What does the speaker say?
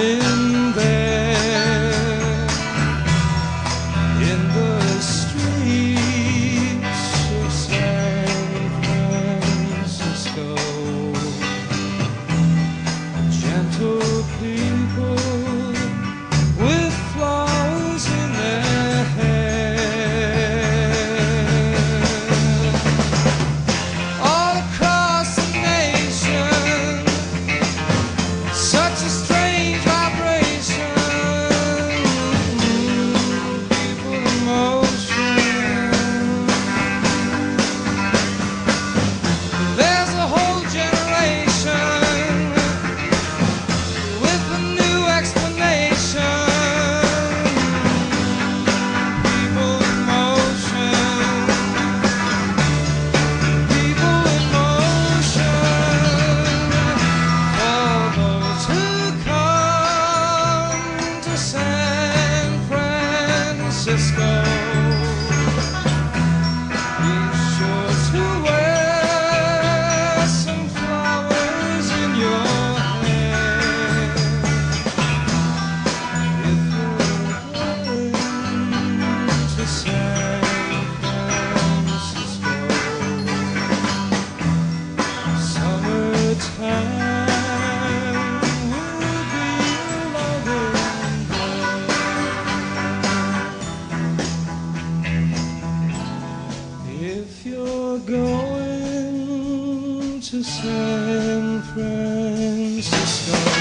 do. San Francisco, summertime will be loving If you're going to San Francisco,